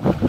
you